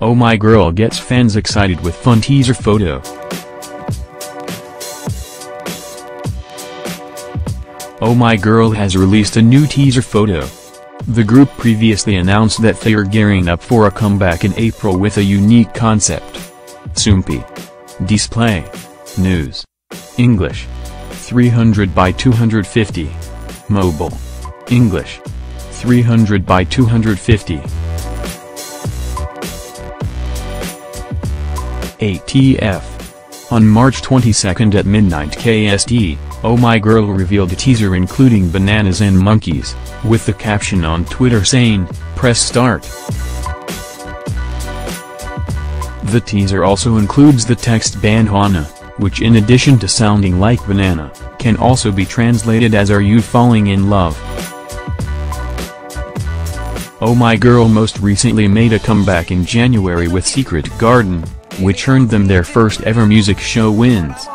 Oh My Girl gets fans excited with fun teaser photo. Oh My Girl has released a new teaser photo. The group previously announced that they are gearing up for a comeback in April with a unique concept. Soompi. Display. News. English. 300 by 250. Mobile. English. 300 by 250. ATF. On March 22 at midnight KST, Oh My Girl revealed a teaser including bananas and monkeys, with the caption on Twitter saying, Press start. The teaser also includes the text Banhana, which in addition to sounding like banana, can also be translated as Are you falling in love? Oh My Girl most recently made a comeback in January with Secret Garden, which earned them their first ever music show wins.